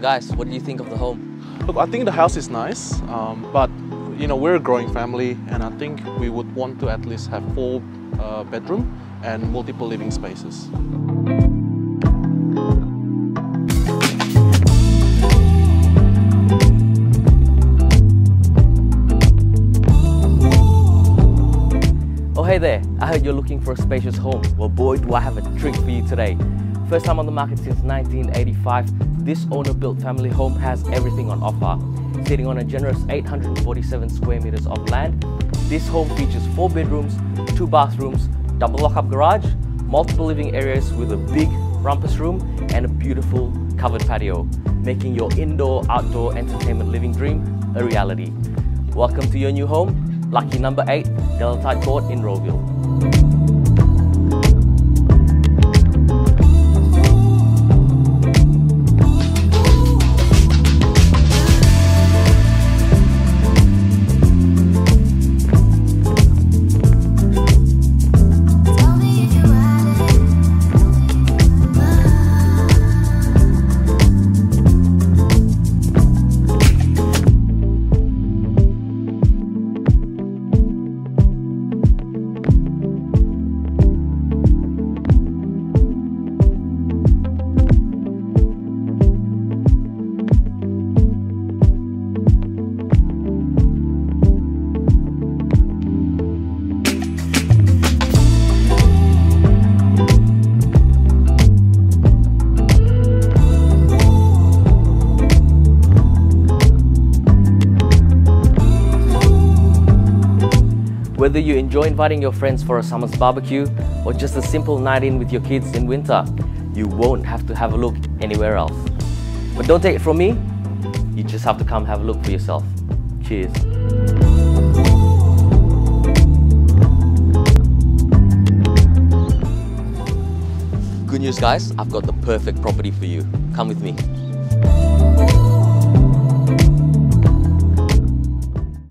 guys, what do you think of the home? Look, I think the house is nice, um, but you know we're a growing family, and I think we would want to at least have four uh, bedroom and multiple living spaces. Hey there, I heard you're looking for a spacious home. Well boy, do I have a trick for you today. First time on the market since 1985, this owner-built family home has everything on offer. Sitting on a generous 847 square meters of land, this home features four bedrooms, two bathrooms, double lock-up garage, multiple living areas with a big rumpus room and a beautiful covered patio, making your indoor-outdoor entertainment living dream a reality. Welcome to your new home, lucky number 8, Delatite Court in Rowville. Whether you enjoy inviting your friends for a summer's barbecue or just a simple night in with your kids in winter, you won't have to have a look anywhere else. But don't take it from me, you just have to come have a look for yourself. Cheers. Good news guys, I've got the perfect property for you. Come with me.